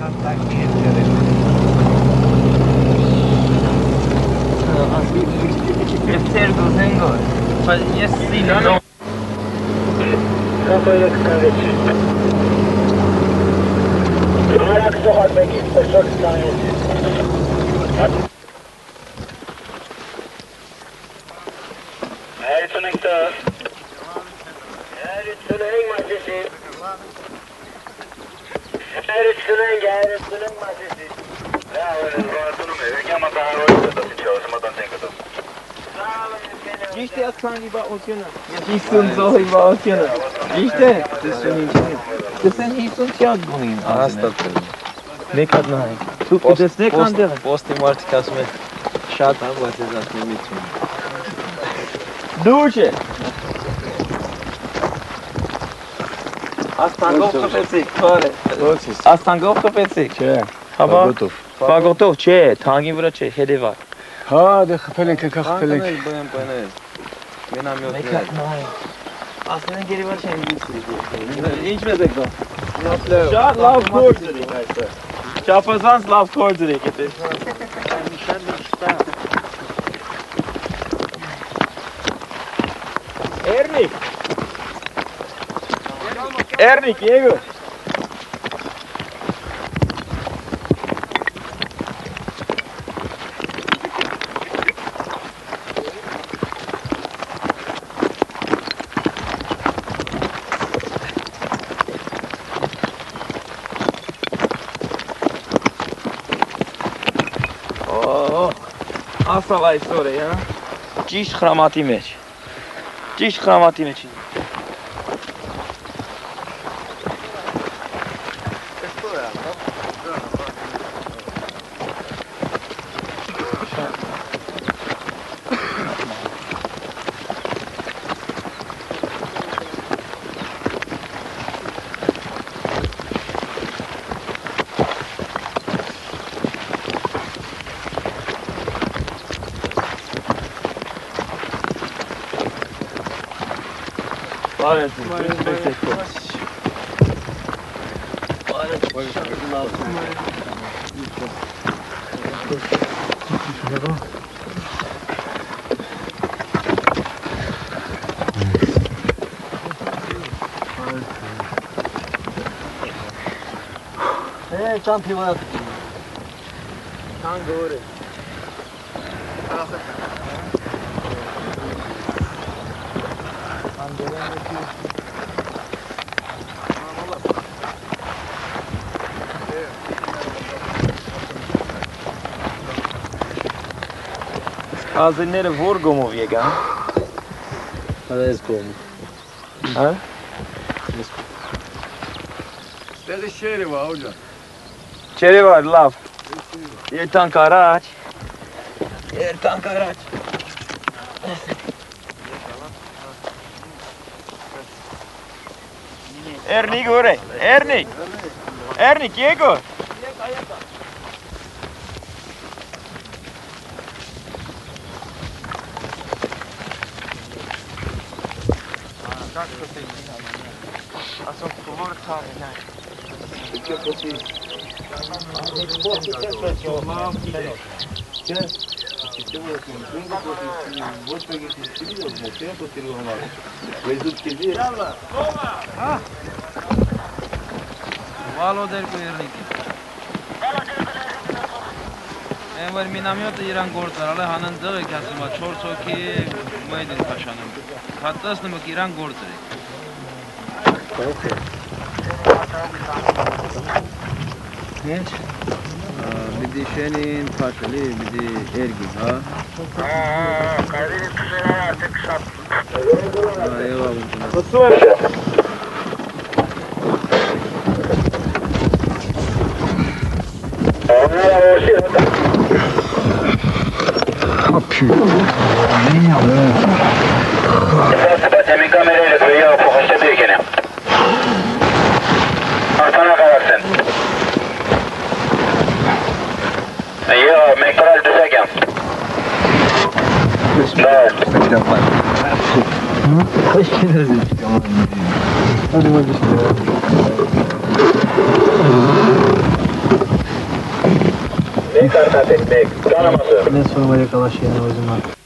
tanta gente de... Jest pierdol zęgo. Jest տա։ Հայցունենք մաջեսի։ Հայցունենք, հայցունենք մաջեսի։ Լավ, վարտունում է, եկյամա տահարոյի դտասի չոս, մտան տենկտոս։ Ճիշտ է ասքանի բաղությունը։ 50 զոհի բաղությունը։ Ճիշտ է։ 55-ին։ Դեսեն 50 չակ գունին։ Հաստատ է։ Մեկ հատ նայ։ Դուք կտեսնեք անդեղ։ Պոստի մարդիկ ասում են շատ համ, բայց ես ասում եմ միցում։ Դուր չէ։ Աստանգով խփեցիք, բարե։ Ո՞նց Աստանգով խփեցիք։ Չէ։ Հաբա։ Գոտով։ Բագոտով չէ, թանգի վրա չէ, հետևա։ Հա, դե խփել ենք, եկա խփել ենք։ բան բաներ։ Մենամյոթ։ Մեկ հատ նայ։ Ասեն գերիվա չեն դիցրի։ Ինչպես եք գա։ Շատ լավ գործ եք այստեղ։ Չափազանց լավ գործ եք էտե։ Էրնիկ։ Էրնիկ, եկո։ Օ, ասալ այսօր է, հա։ Ճիշտ խրամատի մեջ։ Ճիշտ խրամատի մեջ։ 수고하셨습니다. 네, 짬피고요. 난 그래. A wy nerwurgomów jega. Ale jest gomów. Ha? Dede şehri var hocam. Çeri var laf. Yertan Karaç. Yertan Karaç. Ernik öyle. Ernik. Ernik Yegor. Alltså får ta det här. Vilka precis? Valo derkoyerlik. Emel minamyota İran gortarale hanın dığı kasıma çorsoki meydin paşanım. Kattasnımık İran gortarı. Okay. Yes. بدي شنين فاشلي بدي ارجز ها اه قاعدين التسعينات تكسر ايوه بتصور Oh putain, merde! C'est pas des mécaméras, les voyants, pour kitap var. Hoş geldiniz. Hadi bak işte. Ne sormaya kalaş yerine o zaman.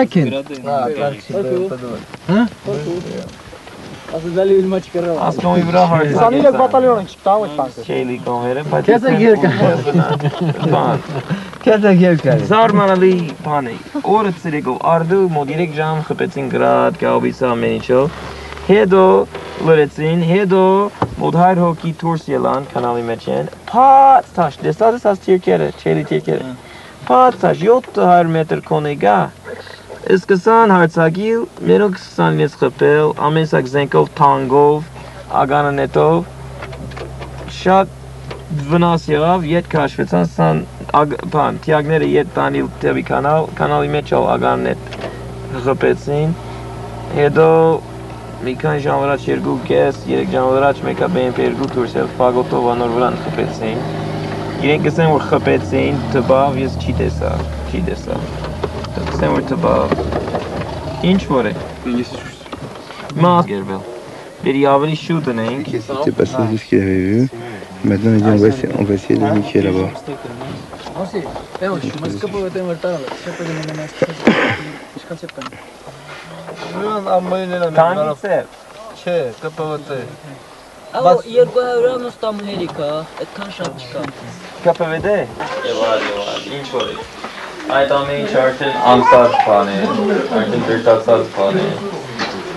Կարակեն։ Հա, կարակեն։ Հա? Ասում եմ իլմա չկրավ։ Ասկոմի վրա հարցակեց։ 23 բատալյոն չտա ոչ տանկը։ Քեյլի կողերը, բայց Քեզ է երկա։ Բան, Քեզ է երկա։ Զարմանալի բան է։ Օրը ցերեկով արդու մոտ 3 ժամ խփեցին գրադ, կաուբիսա ամեն ինչով։ Հետո լրեցին, հետո մոտ 100 հոգի դուրս ելան կանալի մեջ են։ Փած տաշ, դեսած ասած թիրքերը, չելի թիրքերը։ Փած տաշ 700 մետր կոնե գա։ Սկսան հարցակիլ, մերոք սկսան ես խփել, ամենսակ զենքով, թանգով, ագանանետով։ Շատ վնաս եղավ, ետ քաշվեցան, սան բան, թիագները ետ տանիլ տեվի կանալ, կանալի մեջ ալ ագանետ խփեցին։ Հետո մի քանի ժամ վրաչ երկու կես, երեք ժամ վրաչ մեկա BMP երկու դուրսել ֆագոտով անոր վրան խփեցին։ Իրենք գսեն որ խփեցին, տբավ ես չի տեսա, չի տեսա։ Գսեն որ տբավ։ Ինչ որ է։ Մա գերվել։ Դերի ավելի շուտն էինք։ C'était pas ça de ce qu'il avait vu. Maintenant, il dit on va essayer, on va essayer de niquer là-bas. Ասի, դե ոչ, մաս կապը դեմ վրտարը, շեպը դեմ նայես։ Ինչքան չեպ կան։ Ուրան ամենն է Տանկից է։ Չէ, ԿՊՎՏ։ Ահա 200-ան ստամուհերիկա, այդքան շատ չկա։ KPVD։ Եվ այլ եւ այլ։ Ինչ որ է։ Այդ ամեն ինչ արդեն անցած բան է, արդեն դրտացած բան է։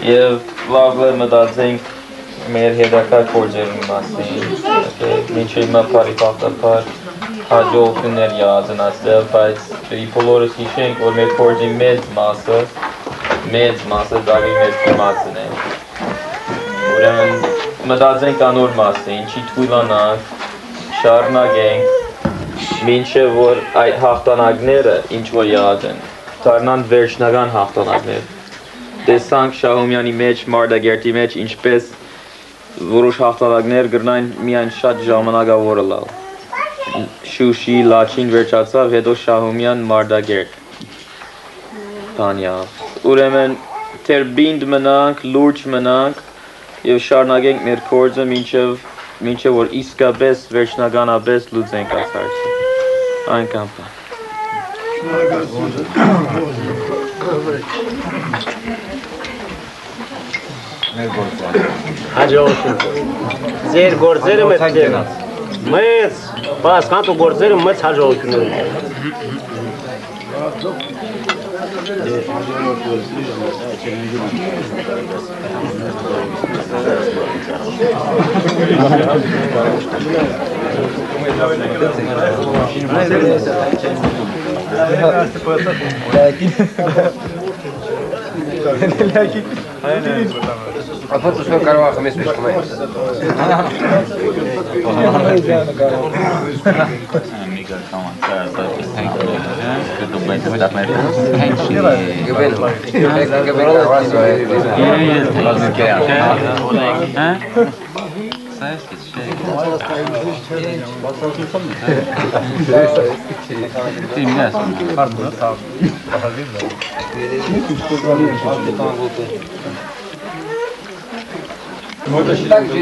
Եվ լավ է մտածենք մեր հետաքրքիր գործերի մասին, ինչի հիմա բարի բախտաբար հաջողություններ յազնացել, բայց դի բոլորս հիշենք, որ մեր գործի մեծ մասը, մեծ մասը դավի մեր կոմացն է։ Ուրեմն մտածենք անոր մասին, չի թույլանանք, շարունակենք, մինչև որ այդ հաղթանակները ինչ որ եղած են, դառնան վերջնական հաղթանակներ։ Տեսանք Շահումյանի մեջ, Մարդագերտի մեջ ինչպես որոշ հաղթանակներ գրնային միայն շատ ժամանակավորը լավ։ Շուշի, Լաչին վերջացավ, հետո Շահումյան, Մարդագերտ։ Տանյա։ Ուրեմն թեր բինդ մնանք, լուրջ մնանք եւ շարունակենք մեր կորձը մինչեւ մինչեւ որ իսկապես վերջնականապես լուծենք այս հարցը։ Այնքան բան։ Հաջողություն։ Ձեր գործերը մեծ մեծ, բայց կանտո գործերը մեծ հաջողություն ունեն։ لكن لكن احط شويه كروه خميس مش خميس والله Pardon, sağ olun. Можно так же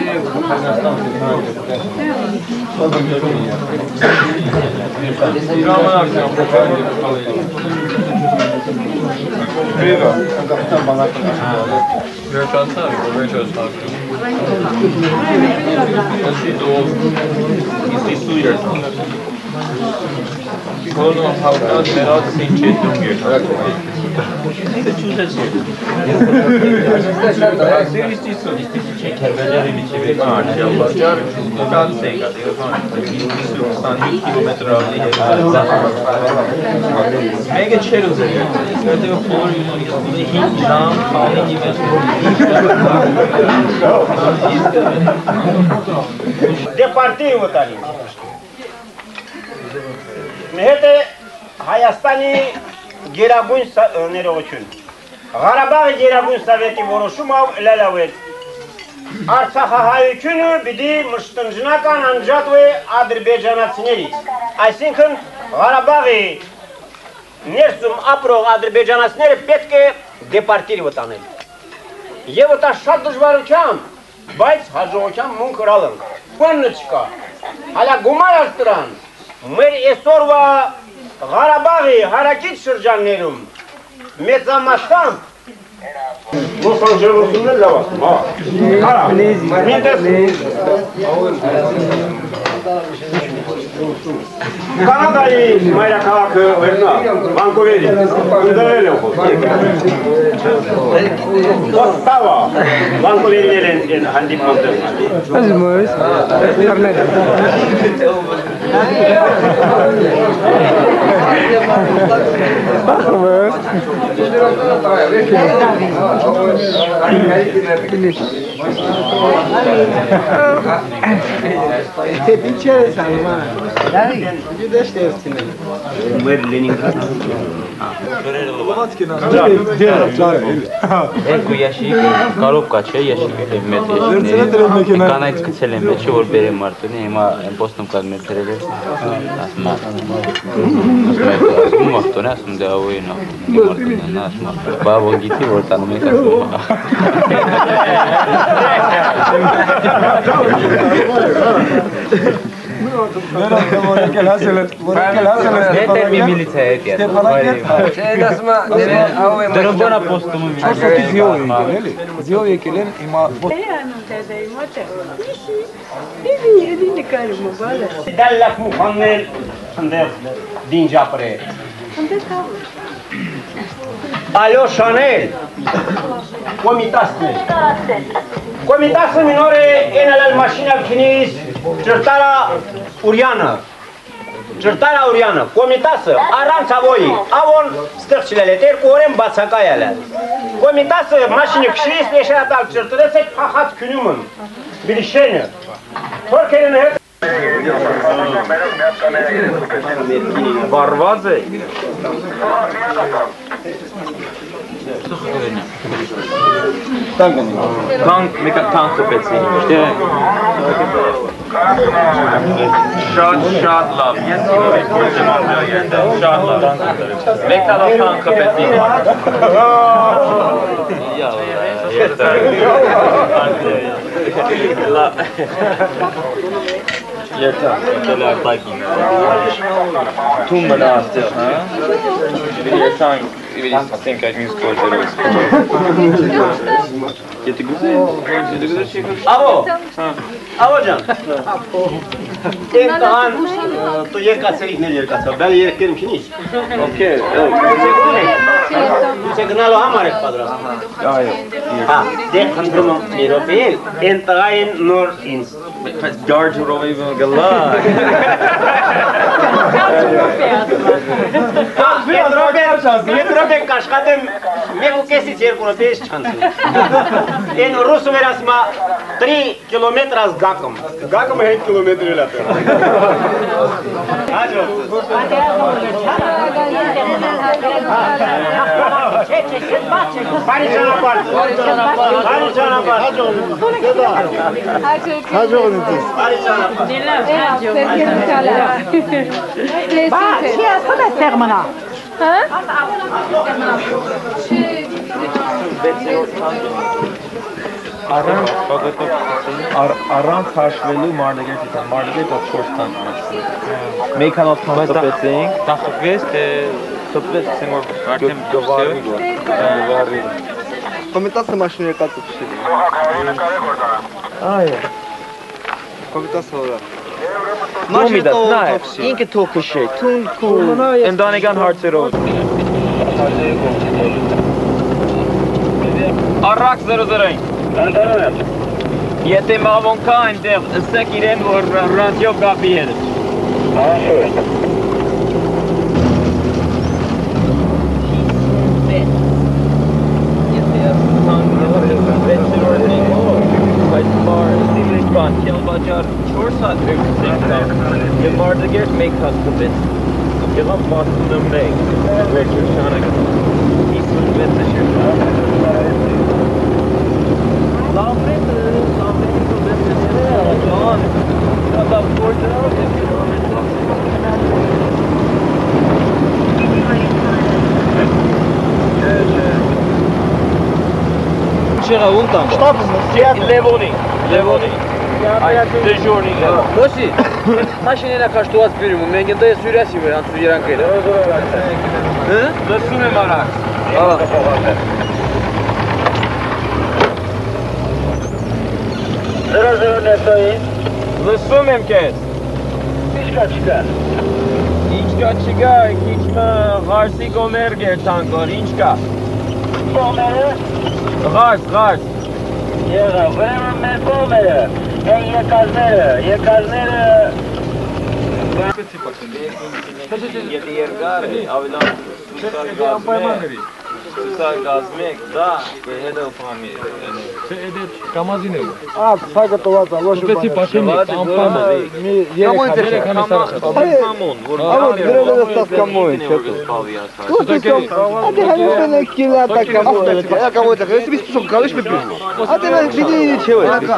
You're transferring, we're transferring. Let's see, it's this two years. Corno halka Berat Sinçe Türkiye. Siz çözeceksiniz. Siz istiyorsunuz. Kerbeler'in içi bir maşallah. Can Seygat'ı Gürcistan 100 kilometre ağırlı yerlerden. Mega Çeruz ediyor. Öde ve Flor Yunan'ın Hint, Nam, Kali gibi. Departei votaria. Է Հայաստանի գերագույն ներողություն։ Ղարաբաղի գերագույն սովետի որոշումով լալավեց։ Արցախահայությունը պիտի մշտնջնական անջատվի ադրբեջանացիներից։ Այսինքն Ղարաբաղի ներսում ապրող ադրբեջանացիները պետք է դեպարտիր վտանել։ Եվ դա շատ դժվարությամբ, բայց հաջողությամբ մունք հրալն։ Բանը չկա։ Հալա գումարած դրան, մեր այսօրվա Ղարաբաղի հարակից շրջաններում մեծամասամբ Ոսանջելությունն լավ ասում, հա։ Արա, միտես Կանադայի մայրաքաղաքը վերնա, Վանկովերի, ընդրել եմ խոսք։ Ոստավա, Վանկովերիներ են Thank you. Ինչեր ասում անի։ Գիտես թե ստինեմ։ Մեր Լենինգրադն Երկու ящик коробка չէ, ящик է մեծ ящик։ Կանայց գցել են մեջը որ բերեմ մարդուն, հիմա պոստում կան մեծերել։ Ասում եմ։ metros, un montonazo de abuelo, un montonazo. Va boquiti voltándome esa Dërëmbona postumë mi. Qështë ti zjojë i keleli? Zjojë i keleli ima... E janë të edhe ima të. Ishi, ibi një edhe në karë më bala. Dallak Muhammed, sunteți din Geapre? Sunteți ca Alo, Chanel! Comitasne! Comitasne minore în al mașina chinis, certara uriană. Certara uriană, comitasă, aranța voi, avon stărcile leter cu orem bațacaia alea. Comitasă, mașină chinis, leșea tal, certara se pahat cunumân, bilișenă. Porcărină, Վարված է։ Տանկ մեկը տանկ կպեցի։ Շատ շատ լավ։ Ես իմ ոչ եմ ամբողջ շատ լավ։ Մեկ տալ տանկ կպեցի։ Յա, երտա։ Լավ։ Dieta, aquela tagine. Tumba da asta, ha? Dieta, I think I can score zero. Yeti güzel. Yeti güzel şey çekiyor. Abo. Abo can. İmtihan, tu yer kasa, ikne yer kasa. Ben yer kerim ki niç. Okey. Teşekkür ederim. Դե գնալու համար եք պատրաստ։ այո։ Հա, դե խնդրում եմ երոպել, այն տղային նոր ինձ։ Բայց դարձուրով իմ գլա։ Ետրոբեք կաշխատեմ մեկ ու կեսից երկու րոպեից չանցնի։ Այն ռուսը մեր ասում է 3 կիլոմետր ազ գակում։ Գակում 5 կիլոմետր էլ Şey çekin, bak çekin. Bari cana bak. Bari cana bak. Bari cana bak. Hacı oğlum. Hacı oğlum. Bari cana bak. Bak şey yapsana sermana. Ha? Aran, Ar Aran Karşvelu Mardegetitan, Mardeget of course Tantan. May cannot constable thing. Das Quest, թփվեց, ասենք որ գվարի գվարի։ Կոմիտասը մաշինը կատու չի։ Սողակայինը կարե գործարա։ Այո։ Կոմիտասը որա։ Նոմիդա, նայ, ինքը թոքու շե, թուն քու, ընդանեկան հարցերով։ Արաքս 00-ին։ Ընդառաջ։ Եթե մավոն կա այնտեղ, ասեք իրեն որ ռադիո կապի հետ։ Ահա շուտ։ Չեղա ում տամ։ Լևոնի, Լևոնի։ Այդ դեժորնի Լևոն։ Ոստի, մաշիները կաշտուած բերում, մենք ընդ ես հյուրասի վեր անցու երանքել։ Հը? Լսում եմ արած։ Zero zero նետոյի։ Լսում եմ քեզ։ Ինչքա չկա։ Ինչ կա չկա, քիչ մը ղարսի կոմեր գերտանկոր, ինչ կա։ Կողմերը։ Ղարս, ղարս։ Եղա, ուրեմն մեր կողմերը։ Են եկարները, եկարները Եթե երկար է, ավելան սուսար գազմեք, սուսար գազմեք, դա հետո ֆամի։ ედეთ გამაზინება აქ საკატოვაცა ლოშუბა უწესი ბაშენი პამპამა მე ერეკანის არახა პამამონ ვორ დერელას გამოენ ჩეტო აკე ჰანებენ კილა და გამოენ я кого-то говорю тебе что галыш попил а ты меня где не чего это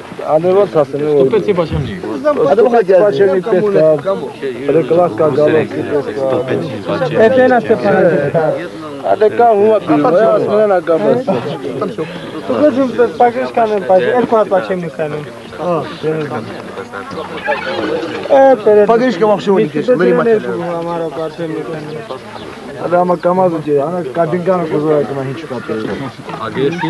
ანელოს ასე მე სტუპეცი ბაშენი სტუპეცი ბაშენი პესტა რეკლასკა галоки სტუპეცი ბაშენი ეთენა სტეფანე ადეკა უაპი ეს მე ნაკამას სტუპეცი პაკეშ კანენ პაკე ერქვა პაკეშემი კანენ აა ე პაკეშ გამახშოვანი ეს მე მაშინ ამარა პაკეშემი კანენ canem. Adama kamaz uçuyor. Ana kadınkan kuzuya kuma hiç kapıyor. Ագեսի։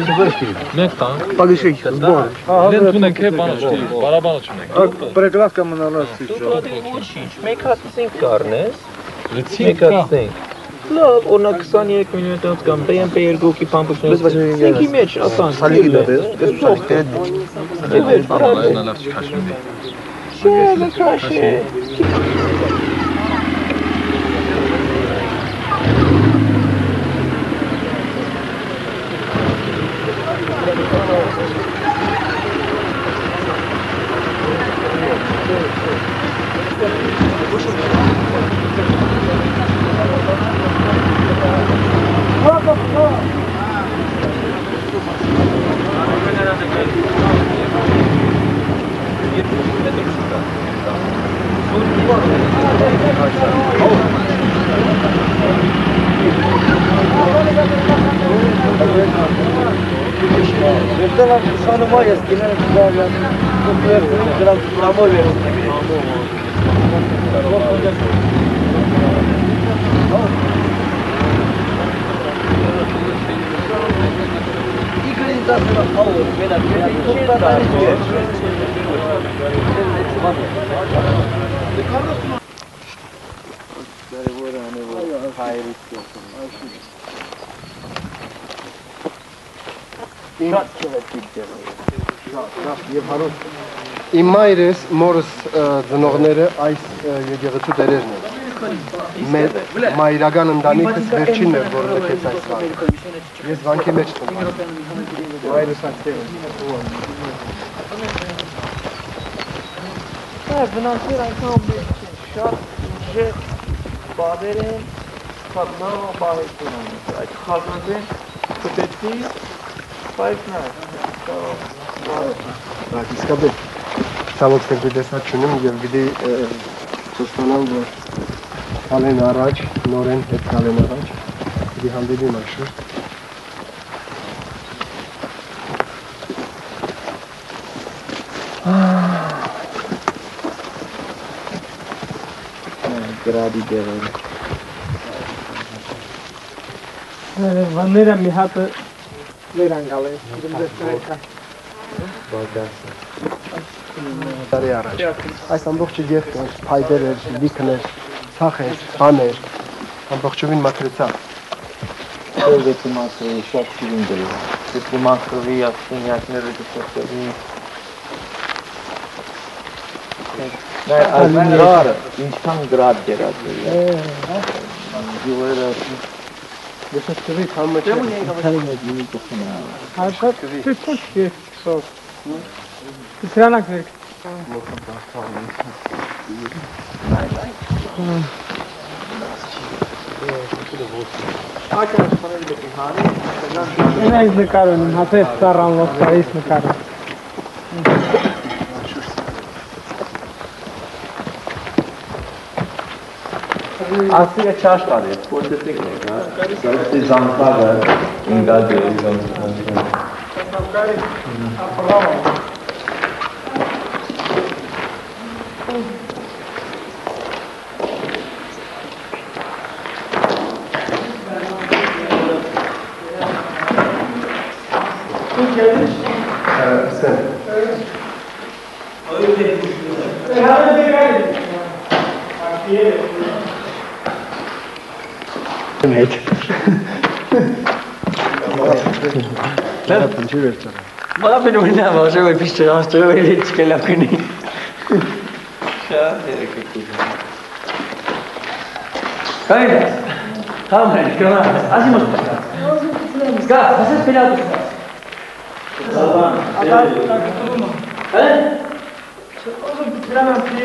Մենք տան։ Pageș sbor. Դեն տունենք է բանոչի, բարաբանոչ ունենք։ Прекрасно мы на нас сейчас. Ոչինչ, մեկ հատսենք կառնես, Լցի մեկ հատսենք։ Լավ, օրինակ 23 մինուտից կամ BMP 2-ի փամփուշտը։ Biz başına geldik. Ինքի մեջ ասանք։ Sali gidiyor. Biz çok Դե Նա լավ չքաշում դի։ Mesela var ya genel güzel ya. Çok önemli biraz drama verin. İgrinizasına alın. Beyler, bir şey daha istiyor. Kardeşim. Böyle bu ne bu? Hayır istiyorsun. Իմ մայրս, մորս ծնողները այս եկեղեցու տերերն են։ մեր մայրական ընտանիքս վերջինն էր, որ լքեց այս վանքը։ Ես վանքի մեջ ծնված։ Մայրս այստեղ Հա, բնանքներ այնքան մեծ շատ ուժեղ բաներ են, խառնա բաղեցին անում։ Այդ խառնածեն կտեցի, բայց Практически бы. Самых как бы достаточным я видел состанал бы Ален Арач, Норен, это Ален Арач. Где хандели маршрут. Gradi de Vanera mi hată հատը վեր անգալ են, իրում դες կայքա։ տարի առաջ։ Այս ամբողջը երկը փայտեր էր, լիքն էր, ցախ էր, բան էր։ Ամբողջովին մաքրեցա։ Դեպի մասը շատ քիլին դրի։ Դեպի մաքրվի ասենյակները դեպի Դա ազնարը ինչքան գրադ գերած է։ Յուերը Ես ստվի համը չէ։ քանի մեծ մի կողմը։ Հաշատ թույթ է, սով։ Իսրանակ ներք։ Ինայս նկարում, հատես ծառան ողտարիս նկարում։ Ասիը չաշ կարի, փոստիկ է, հա։ Սա զանգակը ինգադի է։ Սեն։ mec. Clar, Bă, minunea, mă, așa mai piște noastră, mai vezi că la câine. Hai, hai,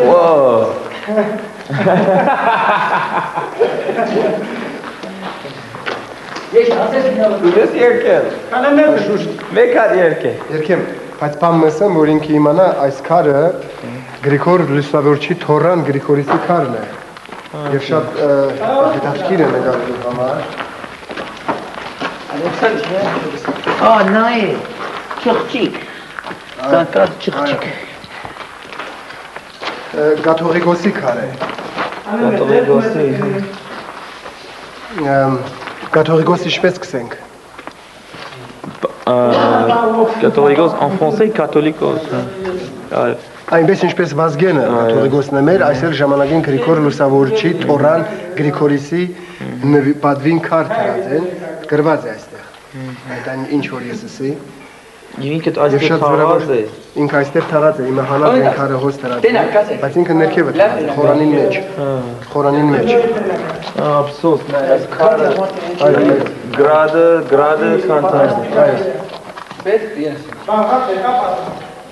mă, Ես ասես պելատուս։ Դուս երկել։ Կանեմ շուշտ։ Մեկ հատ երկել։ Երկեմ, բայց բան մսեմ, որ ինքը իմանա այս քարը Գրիգոր Լուսավորչի Թորան Գրիգորիսի քարն է։ Եվ շատ հետաքրքիր է նկարելու համար։ Ա, նայ։ Չխչիկ։ Կակած չխչիկ։ Գաթողիկոսի քար է։ Կաթողիկոսի։ Գաթողիկոս ինչպես կսենք։ Catholique en français, catholique. Այնպես ինչպես Վազգենը Գաթողիկոսն է մեր, այսօր ժամանակին Գրիգոր Լուսավորչի Թորան Գրիգորիսի նվի- պատվին քար դրած են, գրված է այստեղ։ Այդ այն ինչ որ ես ասի։ Ինքը Եվ այստեղ շատ թաղած է։ ինքը այստեղ թաղած է, իմը հանած են քարը հոս կացե։ Բայց ինքը ներքև է թաղած, է, խորանին մեջ։ Խորանին մեջ։ Ափսոս, նա այս քարը Այո, այո։ գրադը, գրադը քանթած է։ Պետք ես։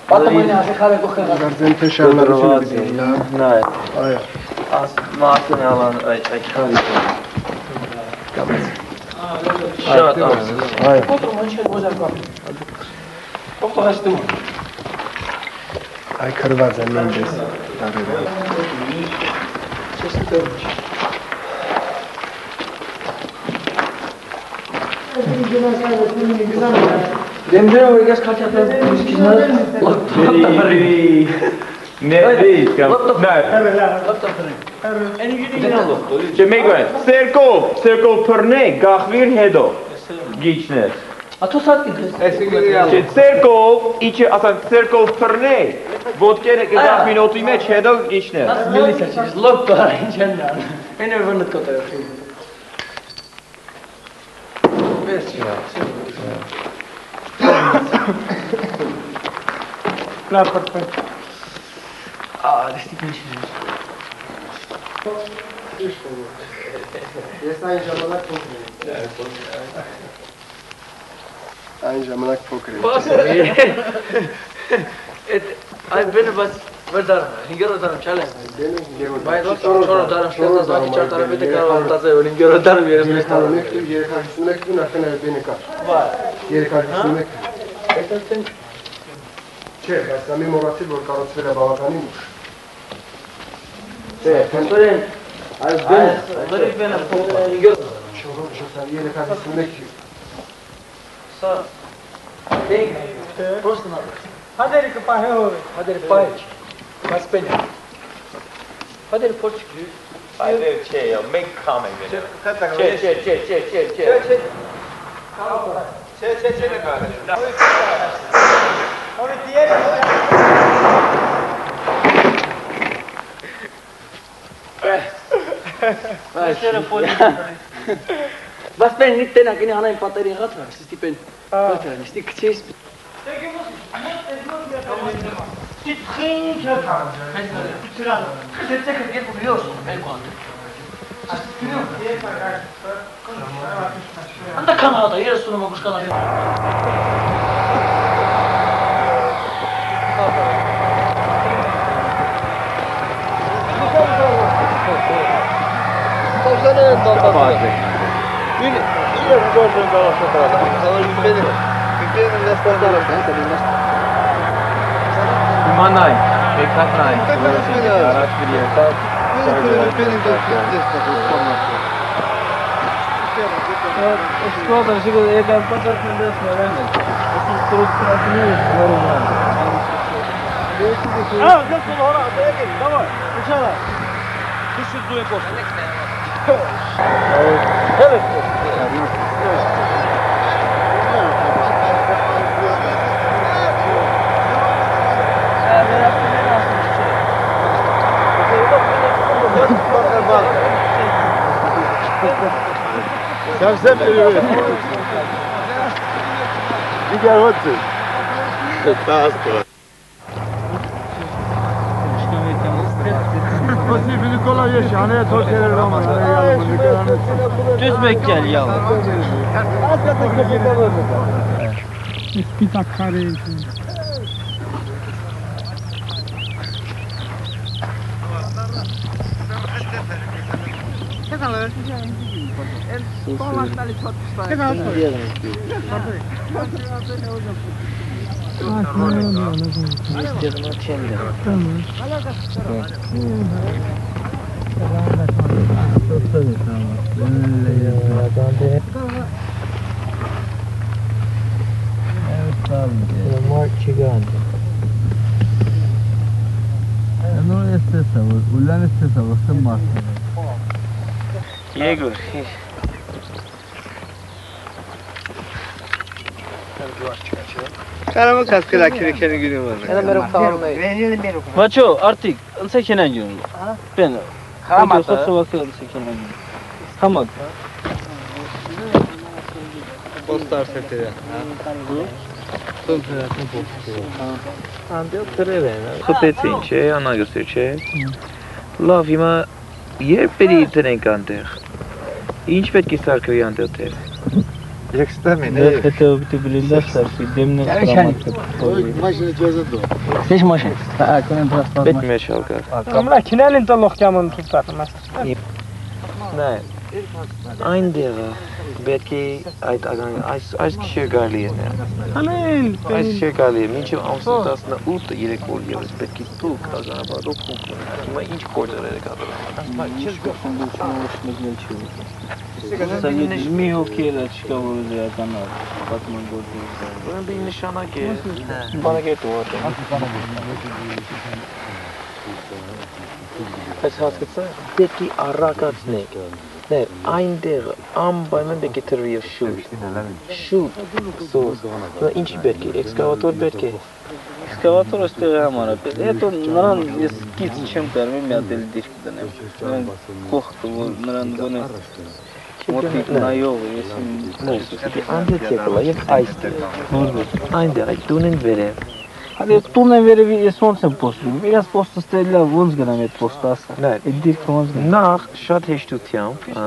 Պատմանը ասել կողքերը։ Գարձեն թե շարունակությունը պիտի լինի, հա։ Նա է։ Այո։ Աս մարտն ալան այդ այդ քարի։ Շատ ափսոս։ Այո։ Dolaştım. Aykırı var zannedeceğiz. Demire oraya kaç yaptınız? Very very Laptop. Laptop. Jamaica. Circle, circle perne, gachvir hedo. Gichnes. A co sad Që cerkov i që asan cerkov përne Vot kene këta minutu i me që edhe ishne Mas milisa që është lëpë të harë i gjenda E në vëndët këtë e fri Vesë që Pra për për A, dhe stikë në që në Այն ժամանակ փոքր էի։ Այդ այդ բանը բաց վերդարը, հինգերորդ դարում չալե։ Բայց չորրորդ դարում շտեղած ակի ճարտարապետը կարող է մտածել, որ հինգերորդ դարում երես մեծ տալու։ 351 տուն արդեն այդ բանը կա։ Վայ։ 351։ Այսինքն Չէ, բայց դա մի մոռացել, որ կառուցվել է բավականին ուշ։ Չէ, քնտորեն այս բանը, որի բանը Só. Tem? Posto na Hadi Rico Parreiro. Hadi Rico Parreiro. Mas penha. Hadi Rico Português. Hadi şey ya, make comment dedi. Şey, şey, şey, şey, şey, şey. Şey, şey. Şey, şey, şey ne kardeşim? Onu diğer... Ben... Ben... Ben... Ben... Was wenn nicht denn gehen an ein paar Tage Rad war? Ist die Pen. Rad war nicht die Kchis. انت كان هذا هي السنه ما مش كان هذا Mire, yo no puedo preguntar a los otros. Me piden, me piden las pantallas. Manay, Bekatnay, araç bir yerde. Складом всего это подарок на нас наверное. Это просто отлично, нормально. А, как он орал, бегай, давай, сначала. Ты что дуешь? Совсем перевели. Бегородцы. Шестнадцатого. Posibili Nikola yeşhaneye tokseler ama. Düz bekler ya. Bir dakika arayın. Tekrar. Tekrar. Tekrar. Tekrar. Makineye alıyor İstiyordum atayım da. Tamam. Çok da bir tamam. Böyle yapıyor. Evet abi. Mark çıkardı. No este sabor, ulan este sabor se marca. Diego, sí. Եգոր, Կարամը կասկել ակիրեքենի գիրում վազը։ Elə մերəm sağlamay. Vaço, artık ınsa kenen gün. Ben. Xamat. Yoksa sobası ınsa kenen gün. Xamat. Postar setire։ անդել դրել են, խփեցին, չէ, անագսեր, չէ։ Լավ, հիմա երբ պետք է դրենք անտեղ։ Ինչ պետք է սարքվի անտեղ դեր։ Եկստամին։ Да, это ты блиндаж старший, демный хромат. Машина ջոզը դու։ Seç maşın. Ha, konen transport. Պետք մեջ ալկա։ Ամրա քինալին տալող կամն թուտար մաս։ Նայ։ Այնտեղ պետք է այդ ագան այս այս քիշը գալի է։ Հանել։ Այս քիշը գալի է, մինչև ամսի 18-ը երեք օր եւս պետք է դուք ագանաբարով փոքր։ Հիմա ինչ գործեր եք Սա եթե մի հոգի էլ չկա որ իրականալ պատման գործը։ Ուրեմն դի նշանակ է։ Նշանակ է դու ոչ։ Այս հասկացա դեպի առակածն է։ Դե այնտեղ անպայման պետք է թրվի եւ շուտ։ Շուտ։ Սոս։ Դա ինչի պետք է, էքսկավատոր պետք է։ Էքսկավատորը ստեղ համարա պետք է։ Հետո նրան ես կից չեմ կարմի մի հատ էլ դիրք դնեմ։ Կողքը որ նրան գոնե մոտիկ նայող ես Դե այնտեղ եկլա եւ այստեղ։ Այնտեղ այդ տունեն վերև։ Հələ տունն են վերևի ես ոնց եմ փոստում։ Իրաց փոստը ստելա ոնց գնամ այդ փոստը ասա։ Նայ, Այդ դիրքը ոնց նախ շատ հեշտությամբ, հա։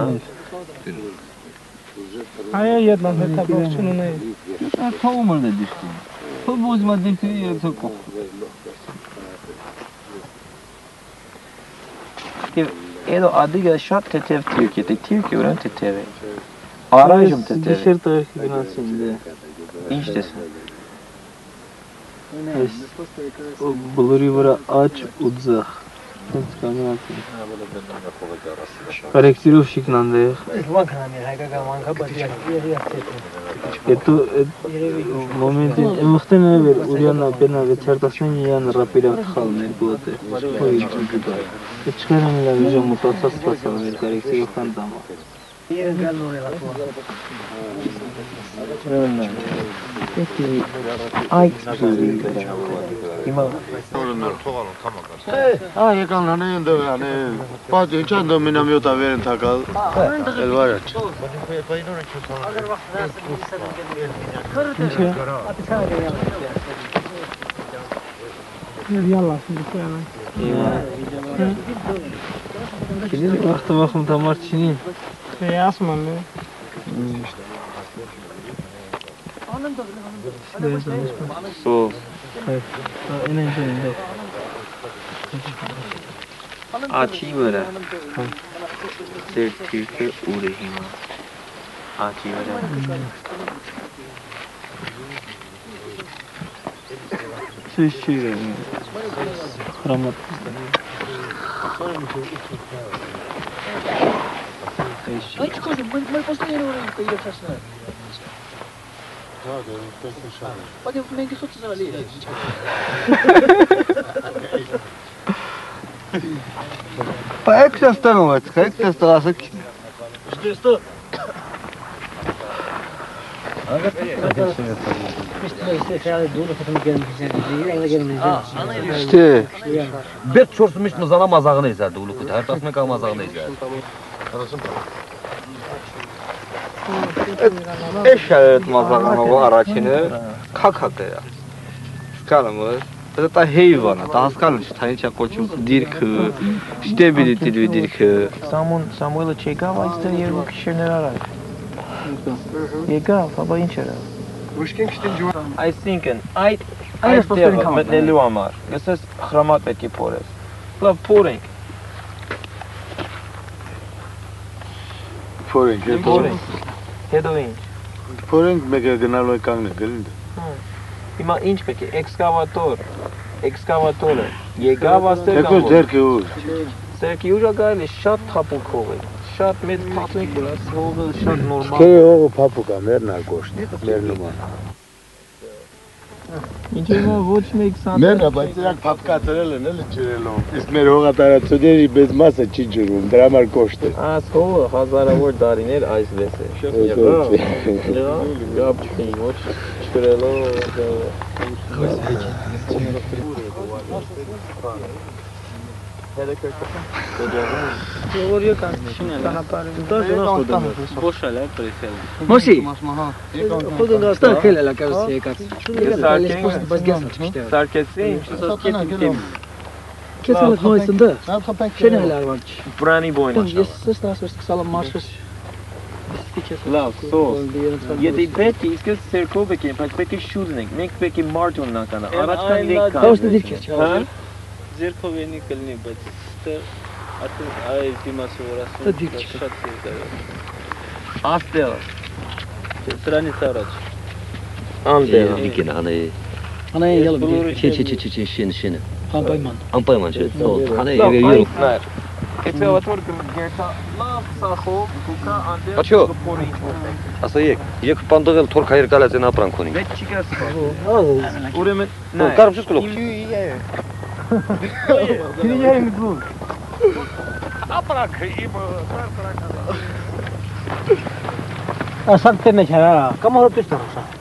Այո, յետման հետապողություն ունեի։ Դա թողում են դիրքը։ Թող ոզ մա դիրքը երբ կող։ Եվ Edhe adiga shot të të vë tyrke, të tyrke vërën të të vë. Arajshëm të të vë. Bulur yuvara aç udzah. Դենց կանյակը։ Կարեկցիրով շիկն անդեղ։ Ես վանքն ամիր հայկական վանքա, բայց երեքտետը։ Մոմենտին, եմ մղտեն է վեր ուրյանա բենա վեցարտասնեն իրան ռապիրան խալն էր գոտը։ Ես չկարան իլավ իժոմ մտացած պասան վեր կարեկցիրով խանդամա իրեն գալ նորել ատուա։ Այդ հիմա Հա, եկան հանը ընդեղ հանը։ Բայց ինչա դու մինամյոտա վեր ընթակալ։ Էլ վարա։ Yalla, şimdi koyalım. Jasman nu. Mm. So. 아침이라 셀티크 우리히마 아침이라 스시레 그라마 Ay çıkıyorsun, may, may pasta yeni oraya yukarı gidelim saçına. Drago, pek inşallah. Bak ya, mengi sotu sana değil. Pa ek se stanovat, ek se stalasak. Što je sto? İşte. Bet çorsumuşmuz ana mazağını izlerdi ulu kutu. Her tasma kalmazağını izlerdi. Այդ շայդ մազանով առաջինը քակակ է։ Կարամ որ դա հեյվան, դա հասկանում չես, թե ինչա կոչում դիրքը, շտեբիլի դիրքը դիրքը։ Սամուն Սամուելը չեկավ այստեղ երկու քշերներ արավ։ Եկավ, ապա ինչ էր։ Ուշքին քշտին ջուր։ Այսինքն այդ այստեղ մտնելու համար, ես հրամատ պետք է փորես։ Լավ, փորենք։ Փորենք, հետո փորենք։ Հետո ինչ։ փորենք մեկը գնալու է կանգնել, գլինդ։ Հիմա ինչ պետք է էքսկավատոր։ Էքսկավատորը եկավ աստեղ Եկո ձերքը ուր։ Սերկի ուժա գալի շատ թափուկով է։ Շատ մեծ փափուկ վրա հողը շատ նորմալ։ Չէ, ողը փափուկա, մերն ա կոշտ, մերնում ա։ Ինչ է ոչ մեկ սան։ Մերն ա, բայց իրանք փափկացրել են էլի ջրելով։ Իսկ մեր հողա տարածությունների մեծ մասը չի ջրում, դրա համար կոշտ է։ Աս հողը հազարավոր տարիներ այսպես է։ Եկավ։ Գապ չկին, ոչ Говорю как. Даже Boşale presel. Moshi. Khudun da sta khel ala kaz kak. Sarkes post bas gel. Sarkes şey işte ketim. Kesin la koysunda. Şene helar var. Brani boyna. Yes, ses tas ses salam marşes. Lav, sos. Jeti beti, iskës sërkove kemë, pak beti shuznik, nek beki martun në kanë, arat kanë lekë kanë. Ta është të dirë kështë зеркове никъде не бъде. Та, а ти, а е, ти ма се урасу. Та дикчика. Шат се изгаря. Аз дела. Трани сарач. Ам дела. Дикин, ана е. Ана е яло. Че, че, че, че, че, шин, шин. Ам пайман. Ам пайман, че. Ана е яло. Кетве ватор герта лав сахо кука анде. Пачо. Аса ек. Ек пандагел тор кайр галазена пранкони. Вет чигас. Уреме. Кармчус кулок. Юй е. Sininya yang itu. Apa nak kirim? Asal tenaga. Kamu harus terus terusan.